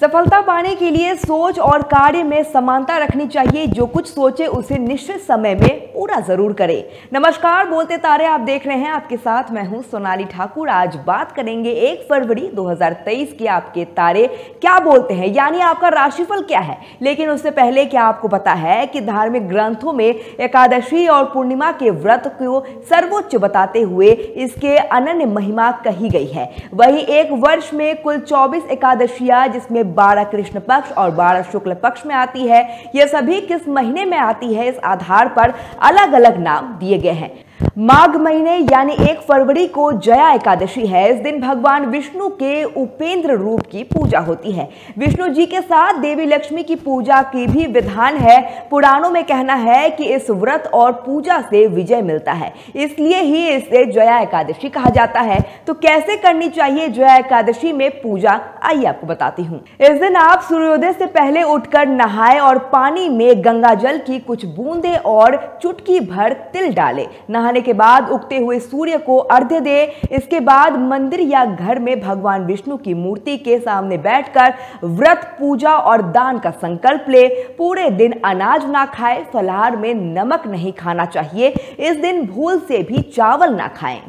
सफलता पाने के लिए सोच और कार्य में समानता रखनी चाहिए। जो कुछ सोचे, उसे निश्चित समय में पूरा ज़रूर करे। नमस्कार, बोलते तारे आप देख रहे हैं। आपके साथ मैं हूँ सोनाली ठाकुर। आज बात करेंगे एक फरवरी 2023 के आपके तारे क्या बोलते हैं? यानी आपका राशिफल क्या है? लेकिन उससे पहले क्या आपको पता है कि धार्मिक ग्रंथों में एकादशी और पूर्णिमा के व्रत को सर्वोच्च बताते हुए इसके अनन्य महिमा कही गई है। वही एक वर्ष में कुल चौबीस एकादशियाँ जिसमें बारह कृष्ण पक्ष और बारह शुक्ल पक्ष में आती है। ये सभी किस महीने में आती है? इस आधार पर अलग अलग नाम दिए गए हैं। माघ महीने यानी एक फरवरी को जया एकादशी है। इस दिन भगवान विष्णु के उपेंद्र रूप की पूजा होती है। विष्णु जी के साथ देवी लक्ष्मी की पूजा की भी विधान है। पुराणों में कहना है कि इस व्रत और पूजा से विजय मिलता है। इसलिए ही इसे जया एकादशी कहा जाता है। तो कैसे करनी चाहिए जया एकादशी में पूजा? आइए आपको बताती हूँ। इस दिन आप सूर्योदय से पहले उठकर नहाए और पानी में गंगा जल की कुछ बूंदे और चुटकी भर तिल डाले। नहाने के बाद उगते हुए सूर्य को अर्घ्य दे। इसके बाद मंदिर या घर में भगवान विष्णु की मूर्ति के सामने बैठकर व्रत, पूजा और दान का संकल्प ले। पूरे दिन अनाज ना खाए, फलाहार में नमक नहीं खाना चाहिए। इस दिन भूल से भी चावल ना खाएँ।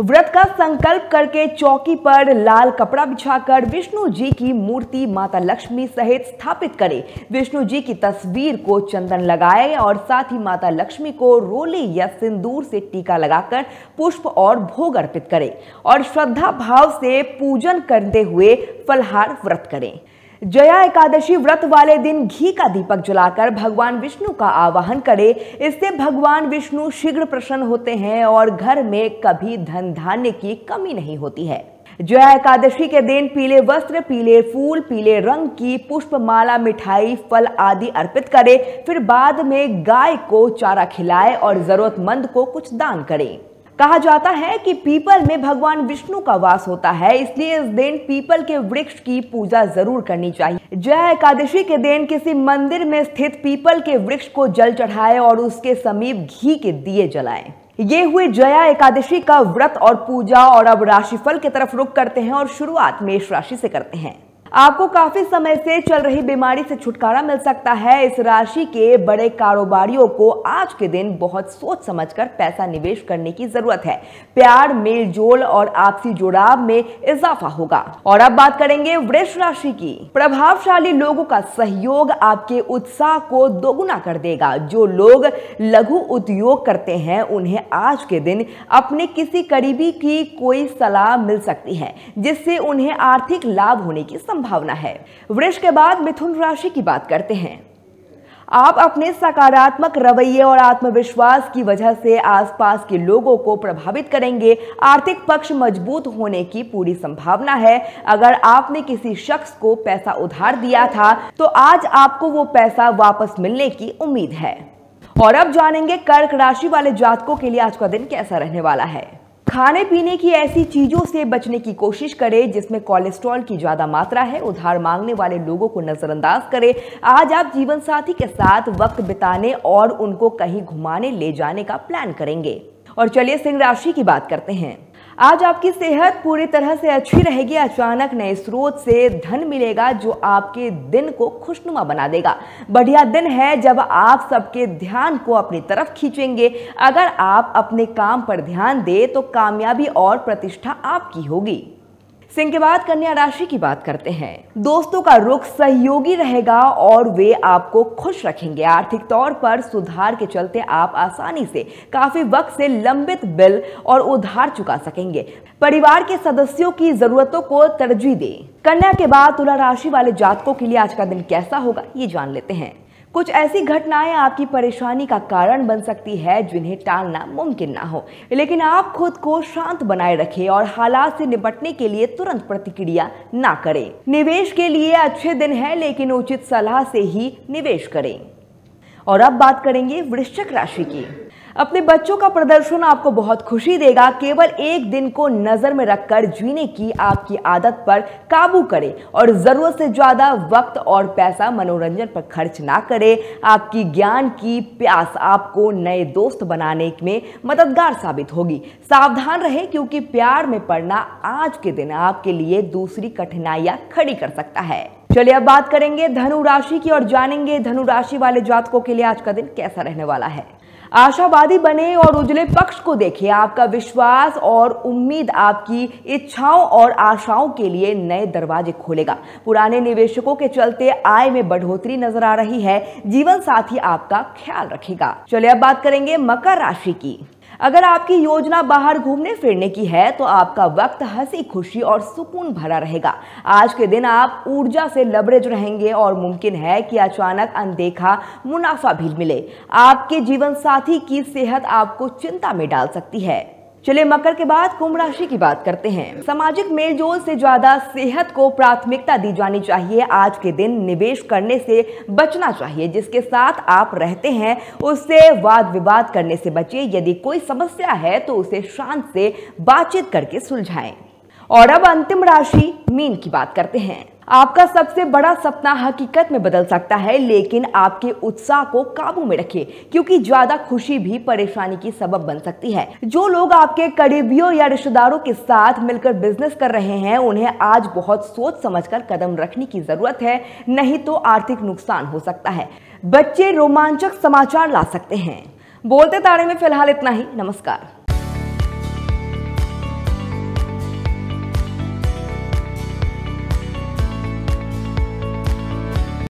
व्रत का संकल्प करके चौकी पर लाल कपड़ा बिछाकर विष्णु जी की मूर्ति माता लक्ष्मी सहित स्थापित करें। विष्णु जी की तस्वीर को चंदन लगाए और साथ ही माता लक्ष्मी को रोली या सिंदूर से टीका लगाकर पुष्प और भोग अर्पित करें और श्रद्धा भाव से पूजन करते हुए फलहार व्रत करें। जया एकादशी व्रत वाले दिन घी का दीपक जलाकर भगवान विष्णु का आवाहन करें। इससे भगवान विष्णु शीघ्र प्रसन्न होते हैं और घर में कभी धन धान्य की कमी नहीं होती है। जया एकादशी के दिन पीले वस्त्र, पीले फूल, पीले रंग की पुष्प माला मिठाई, फल आदि अर्पित करें। फिर बाद में गाय को चारा खिलाए और जरूरतमंद को कुछ दान करें। कहा जाता है कि पीपल में भगवान विष्णु का वास होता है, इसलिए इस दिन पीपल के वृक्ष की पूजा ज़रूर करनी चाहिए। जय एकादशी के दिन किसी मंदिर में स्थित पीपल के वृक्ष को जल चढ़ाए और उसके समीप घी के दिए जलाएँ। ये हुए जया एकादशी का व्रत और पूजा और अब राशिफल की तरफ़ रुख करते हैं और शुरुआत मेष राशि से करते हैं। आपको काफ़ी समय से चल रही बीमारी से छुटकारा मिल सकता है। इस राशि के बड़े कारोबारियों को आज के दिन बहुत सोच समझकर पैसा निवेश करने की ज़रूरत है। प्यार मेल जोल और आपसी जुड़ाव में इजाफा होगा। और अब बात करेंगे वृक्ष राशि की। प्रभावशाली लोगों का सहयोग आपके उत्साह को दोगुना कर देगा। जो लोग लघु उद्योग करते हैं, उन्हें आज के दिन अपने किसी करीबी की कोई सलाह मिल सकती है, जिससे उन्हें आर्थिक लाभ होने की संभावना है। वृक्ष के बाद मिथुन राशि की बात करते हैं। आप अपने सकारात्मक रवैये और आत्मविश्वास की वजह से आसपास के लोगों को प्रभावित करेंगे। आर्थिक पक्ष मज़बूत होने की पूरी संभावना है। अगर आपने किसी शख्स को पैसा उधार दिया था तो आज आपको वो पैसा वापस मिलने की उम्मीद है। और अब जानेंगे कर्क राशि वाले जातकों के लिए आज का दिन कैसा रहने वाला है। खाने पीने की ऐसी चीज़ों से बचने की कोशिश करें, जिसमें कोलेस्ट्रॉल की ज़्यादा मात्रा है, उधार मांगने वाले लोगों को नजरअंदाज करें। आज आप जीवन साथी के साथ वक्त बिताने और उनको कहीं घुमाने ले जाने का प्लान करेंगे। और चलिए सिंह राशि की बात करते हैं। आज आपकी सेहत पूरी तरह से अच्छी रहेगी। अचानक नए स्रोत से धन मिलेगा, जो आपके दिन को खुशनुमा बना देगा। बढ़िया दिन है जब आप सबके ध्यान को अपनी तरफ़ खींचेंगे। अगर आप अपने काम पर ध्यान दें तो कामयाबी और प्रतिष्ठा आपकी होगी। सिंह के बाद कन्या राशि की बात करते हैं। दोस्तों का रुख सहयोगी रहेगा और वे आपको खुश रखेंगे। आर्थिक तौर पर सुधार के चलते आप आसानी से काफ़ी वक्त से लंबित बिल और उधार चुका सकेंगे। परिवार के सदस्यों की जरूरतों को तरजीह दें। कन्या के बाद तुला राशि वाले जातकों के लिए आज का दिन कैसा होगा, ये जान लेते हैं। कुछ ऐसी घटनाएँ आपकी परेशानी का कारण बन सकती है जिन्हें टालना मुमकिन ना हो। लेकिन आप खुद को शांत बनाए रखें और हालात से निपटने के लिए तुरंत प्रतिक्रिया ना करें। निवेश के लिए अच्छे दिन है, लेकिन उचित सलाह से ही निवेश करें। और अब बात करेंगे वृश्चिक राशि की। अपने बच्चों का प्रदर्शन आपको बहुत खुशी देगा। केवल एक दिन को नज़र में रखकर जीने की आपकी आदत पर काबू करें और ज़रूरत से ज़्यादा वक्त और पैसा मनोरंजन पर खर्च ना करें। आपकी ज्ञान की प्यास आपको नए दोस्त बनाने में मददगार साबित होगी। सावधान रहे क्योंकि प्यार में पड़ना आज के दिन आपके लिए दूसरी कठिनाइयाँ खड़ी कर सकता है। चलिए अब बात करेंगे धनु राशि की और जानेंगे धनु राशि वाले जातकों के लिए आज का दिन कैसा रहने वाला है। आशावादी बने और उजले पक्ष को देखें। आपका विश्वास और उम्मीद आपकी इच्छाओं और आशाओं के लिए नए दरवाजे खोलेगा। पुराने निवेशकों के चलते आय में बढ़ोतरी नज़र आ रही है। जीवन साथी आपका ख्याल रखेगा। चलिए अब बात करेंगे मकर राशि की। अगर आपकी योजना बाहर घूमने फिरने की है तो आपका वक्त, हँसी, खुशी और सुकून भरा रहेगा। आज के दिन आप ऊर्जा से लबरेज रहेंगे और मुमकिन है कि अचानक अनदेखा मुनाफा भी मिले। आपके जीवन साथी की सेहत आपको चिंता में डाल सकती है। चलिए मकर के बाद कुंभ राशि की बात करते हैं। सामाजिक मेलजोल से ज़्यादा सेहत को प्राथमिकता दी जानी चाहिए। आज के दिन निवेश करने से बचना चाहिए। जिसके साथ आप रहते हैं, उससे वाद विवाद करने से बचिए। यदि कोई समस्या है तो उसे शांत से बातचीत करके सुलझाएँ। और अब अंतिम राशि मीन की बात करते हैं। आपका सबसे बड़ा सपना हकीकत में बदल सकता है, लेकिन आपके उत्साह को काबू में रखिए, क्योंकि ज़्यादा खुशी भी परेशानी की सबब बन सकती है। जो लोग आपके करीबियों या रिश्तेदारों के साथ मिलकर बिज़नेस कर रहे हैं, उन्हें आज बहुत सोच समझकर कदम रखने की ज़रूरत है, नहीं तो आर्थिक नुकसान हो सकता है। बच्चे रोमांचक समाचार ला सकते हैं। बोलते तारे में फ़िलहाल इतना ही। नमस्कार।